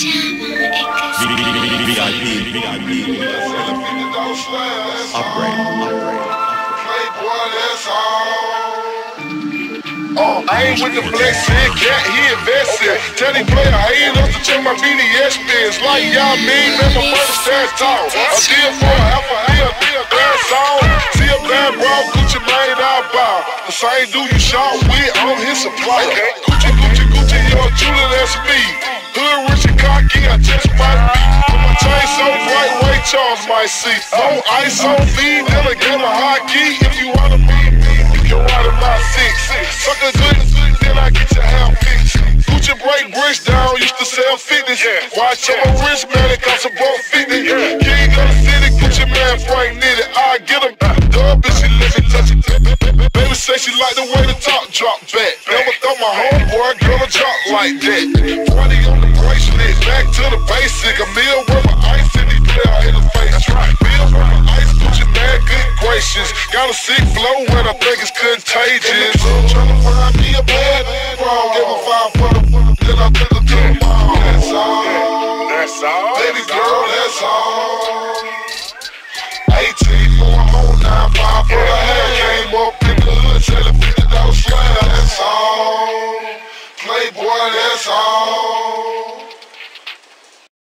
Upgrade, upgrade. I ain't with the flex shit, cat, he invested. Tell these player, I ain't up to check my BDS spins. Like y'all mean, man, my first stats talk. A deal for a half a deal, deal, glass song. See a bad bro, Gucci made out bow. The same dude you shot with on his supply. Gucci, Gucci, Gucci, your Julie, that's me. Charles might see. On ice, on then I get a hockey. If you wanna be me, you can ride in my six. Suck a good, then I get your hair fixed. Gucci break bricks down, used to sell fitness. Watch on my wrist, man, it cost about 50. King of the city, Gucci Mane, Frank it. I get him. Dub, bitch, she let me touch it. Baby say she like the way the top drop back. Never thought my homeboy girl would drop like that. 40 on the bracelet, back to the basic. A meal worth of ice in these patience. Got a sick flow and I think it's contagious. Tryna find me a bad wrong. Give a five for the one, then I took her to the mall. That's all. That's all. Baby girl, that's all. 18 for a whole nine, five for the hair. Came up in the hood, selling fifty dollars flat. That's all. Playboy, that's all.